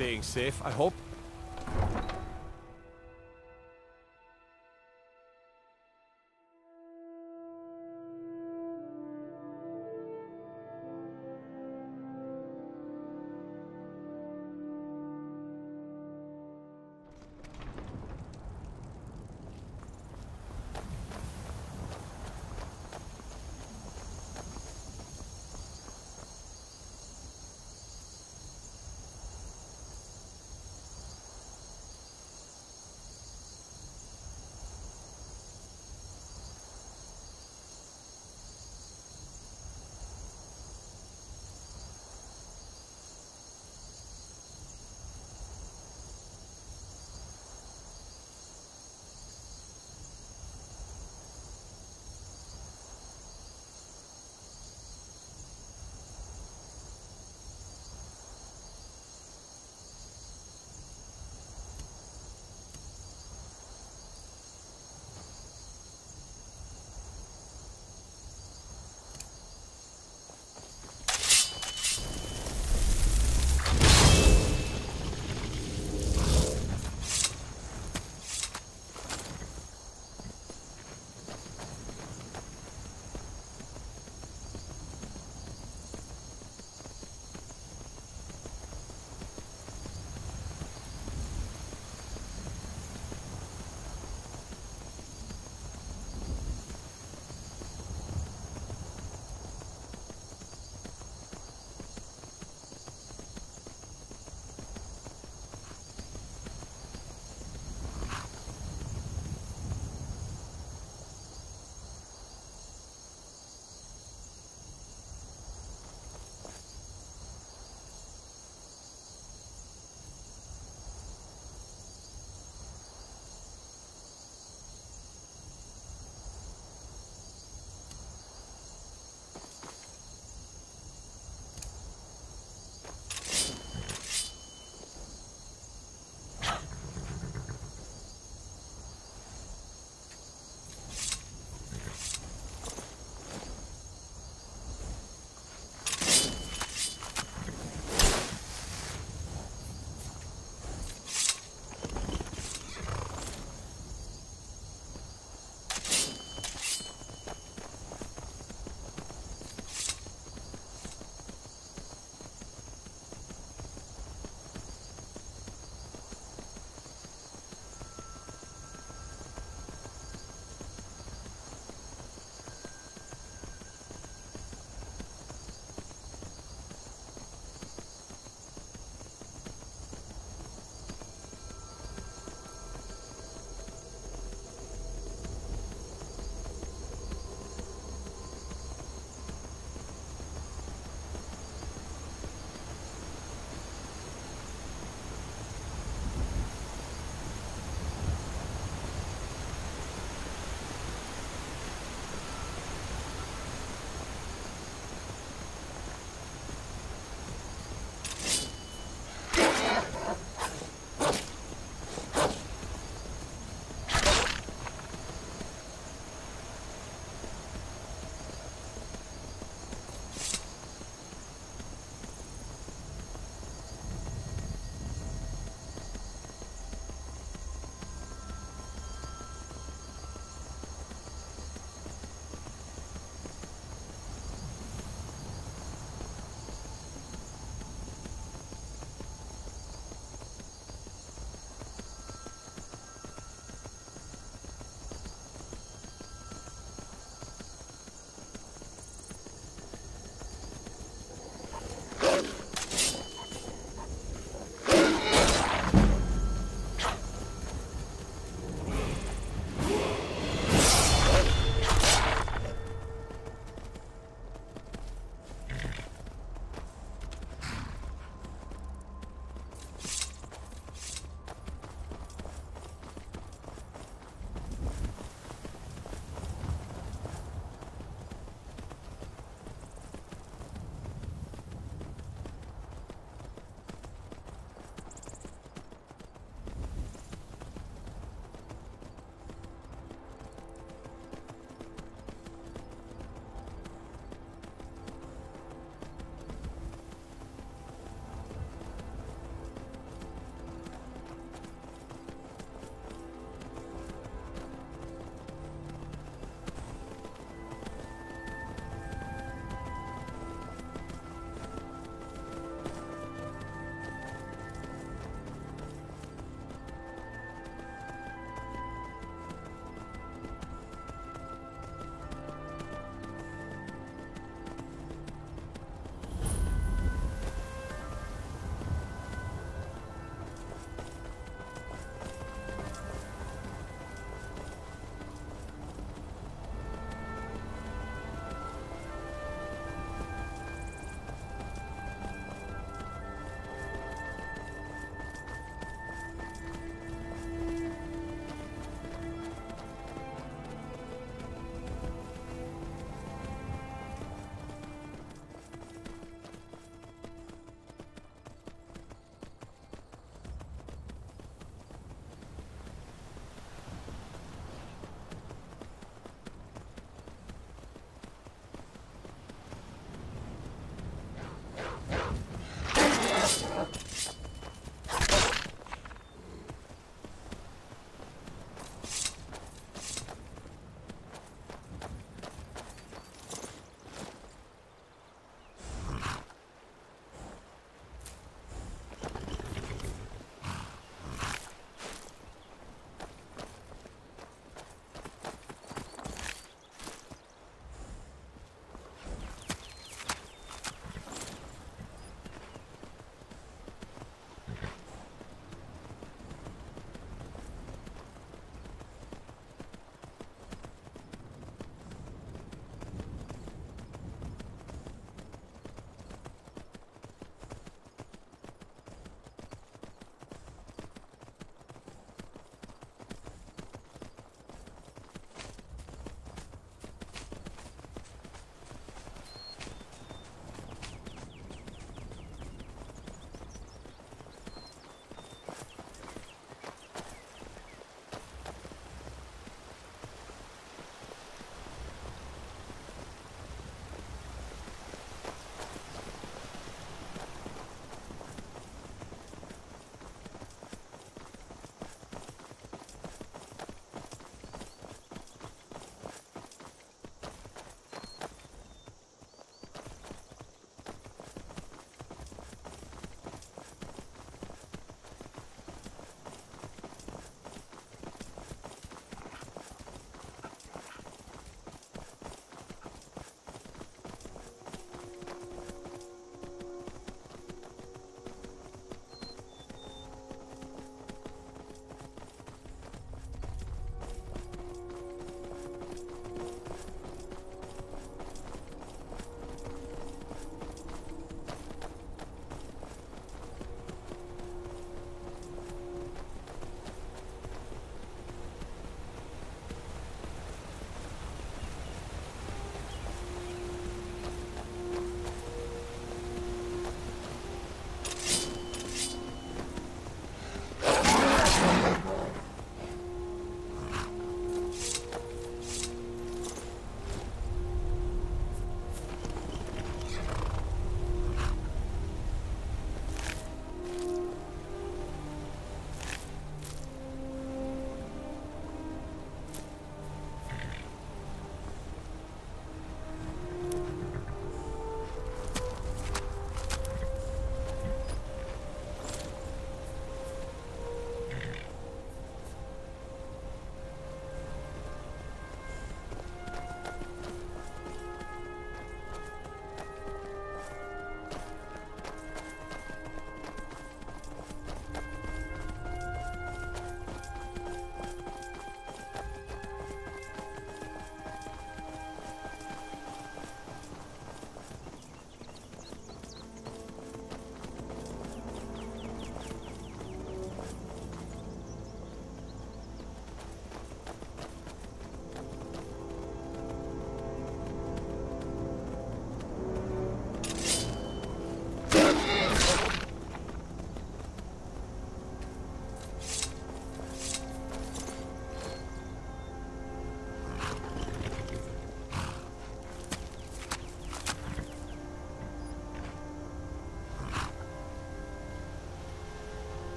staying safe, I hope.